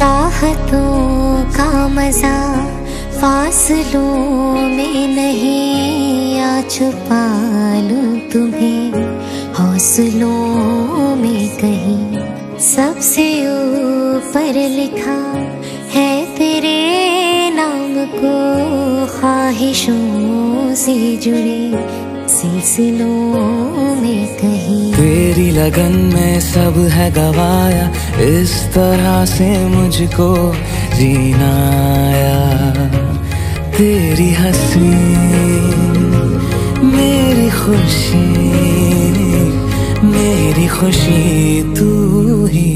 चाहतों का मज़ा फासलों में नहीं आ छुपा लूँ तुम्हें। हौसलों में कहीं सबसे ऊपर लिखा है तेरे नाम को ख्वाहिशों से जुड़े। सिलसिलों में कहीं। तेरी लगन में सब है गवाया इस तरह से मुझको जीना आया तेरी हँसी मेरी खुशी मेरी खुशी तू ही।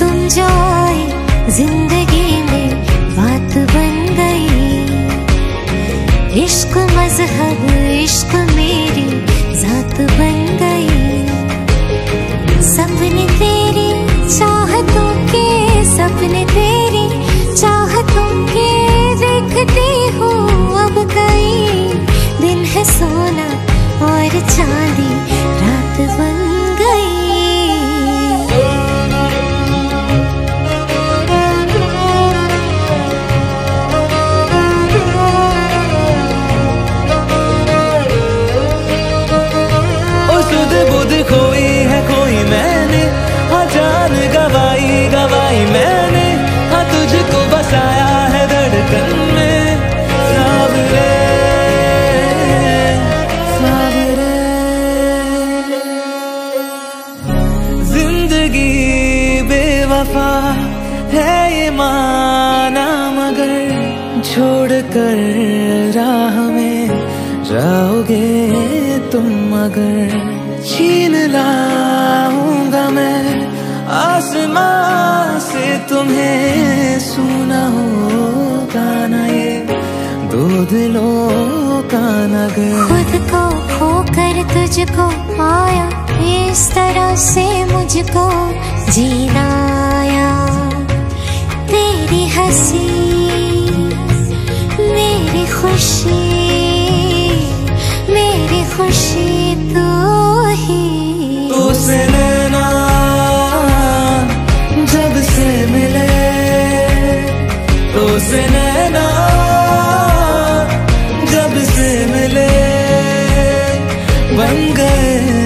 तुम जो आए ज़िंदगी इश्क मज़हब इश्क मेरी जात बन गई। बेवफा है ये माना, मगर छोड़ कर राह में जाओगे तुम मगर। छीन लाऊँगा मैं आसमां से तुम्हें, सुना होगा ना ये दो दिलों का नगर। खुद को खोकर तुझको आया, इस तरह से मुझको जीना। हँसी, मेरी खुशी मेरी खुशी तू ही। तो से जब से मिले। तो से जब से मिले। बन गए